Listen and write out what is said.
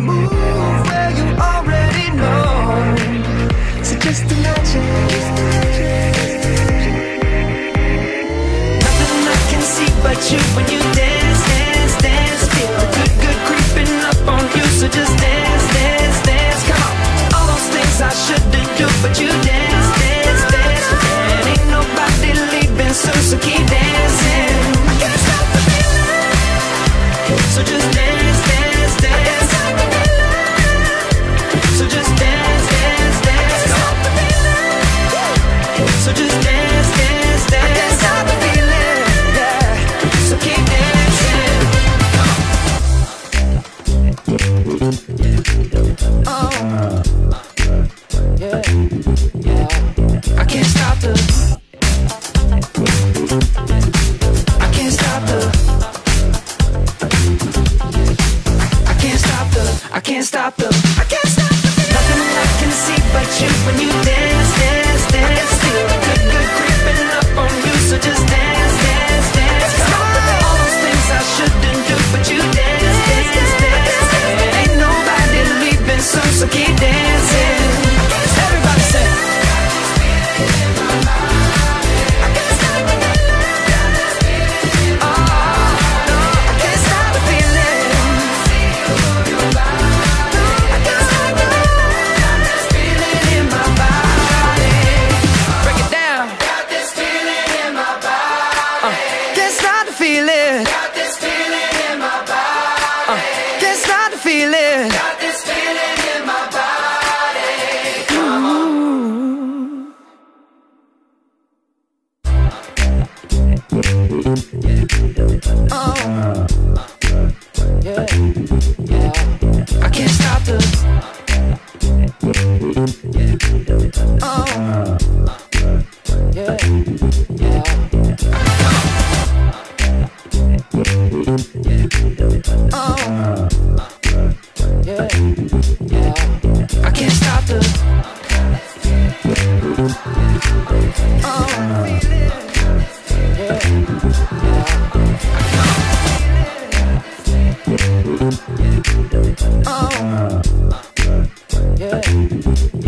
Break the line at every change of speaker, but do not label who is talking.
Move, well you already know. So just imagine. Nothing I can see but you when you dance, dance, dance. Feel the good, good creeping up on you. So just dance, Oh. Thank you.